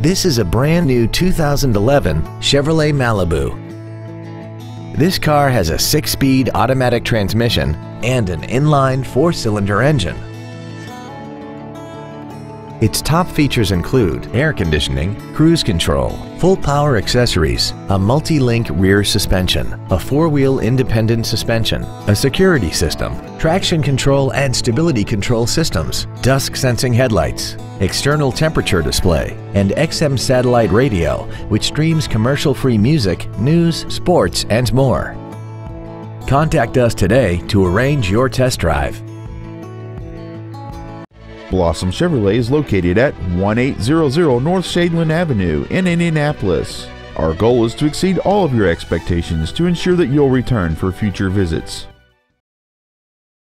This is a brand new 2011 Chevrolet Malibu. This car has a six-speed automatic transmission and an inline four-cylinder engine. Its top features include air conditioning, cruise control, full power accessories, a multi-link rear suspension, a four-wheel independent suspension, a security system, traction control and stability control systems, dusk sensing headlights, external temperature display, and XM satellite radio, which streams commercial-free music, news, sports, and more. Contact us today to arrange your test drive. Blossom Chevrolet is located at 1800 North Shadeland Avenue in Indianapolis. Our goal is to exceed all of your expectations to ensure that you'll return for future visits.